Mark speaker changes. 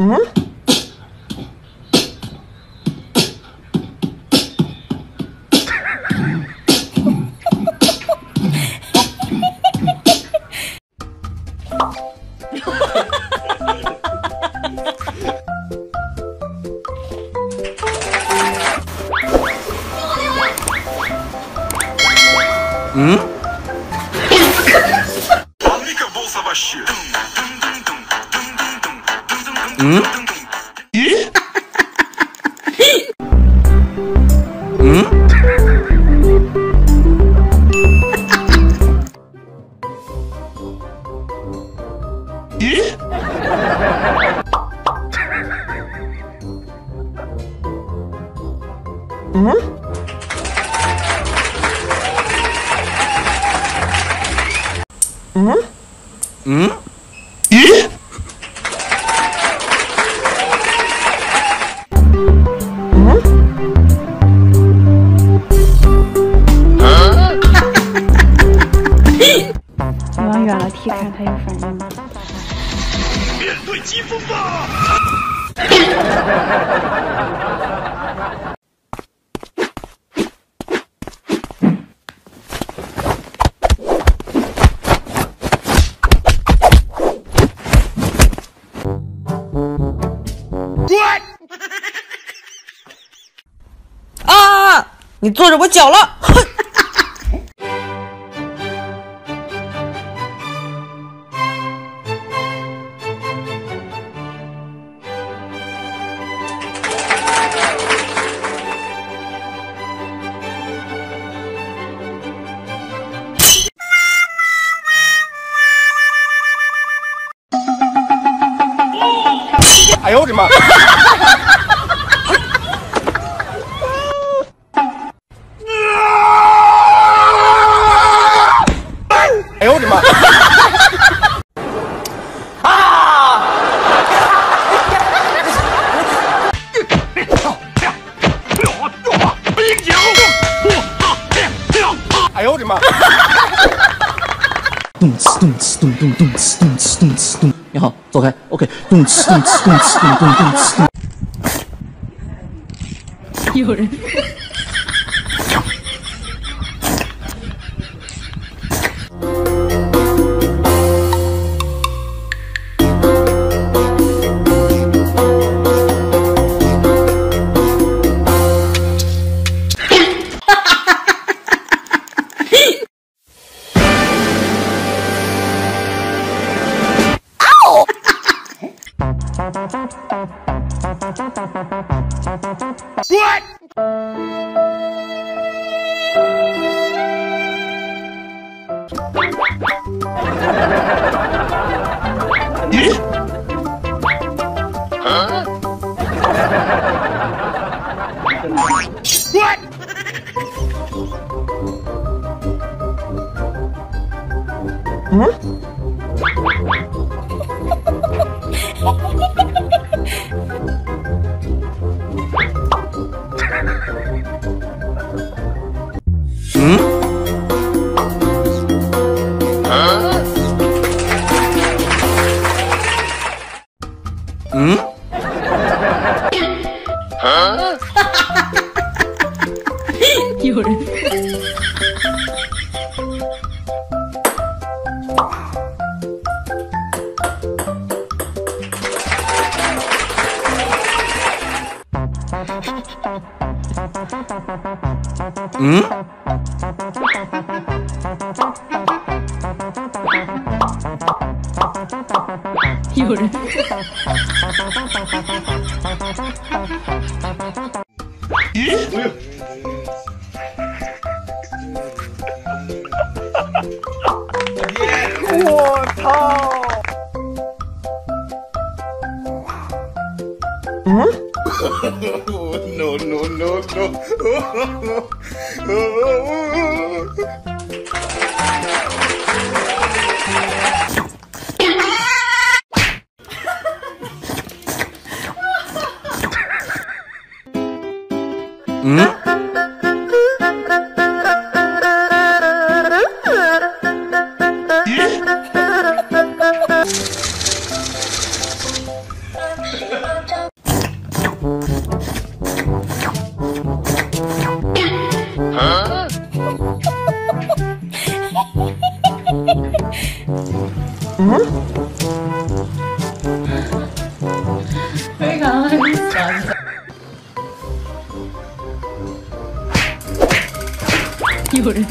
Speaker 1: 嗯
Speaker 2: ？Amiga
Speaker 1: 嗯？嗯？嗯？
Speaker 3: 你往远了踢，看他有反应吗？
Speaker 2: 面对疾风吧！
Speaker 4: 啊！你坐着我脚了，哼！
Speaker 1: 哎呦我的妈！哎呦我的妈！哎呦我的妈！
Speaker 5: 动次动次动动动次动次动次动。好，走开。OK，动次动次动次动动动次动。
Speaker 3: 有人。
Speaker 1: 嗯？
Speaker 3: 有人。
Speaker 1: 嗯？
Speaker 3: 有人。
Speaker 1: 我操！嗯
Speaker 2: ？No, no, no, no.
Speaker 1: 왜
Speaker 6: 가만히 있어 앉아 이거를